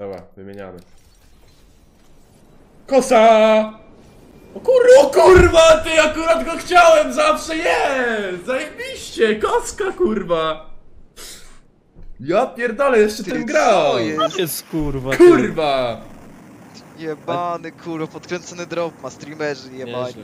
Dobra, wymieniamy. Kosa! O kurwa, o kurwa, ty akurat go chciałem, zawsze jest! Zajebiście, koska kurwa! Ja pierdolę, jeszcze Ty, ten grał! co jest? Jest kurwa. ty. Kurwa! Jebany kurwa, podkręcony drop ma, streamerzy jebani. Nieźle.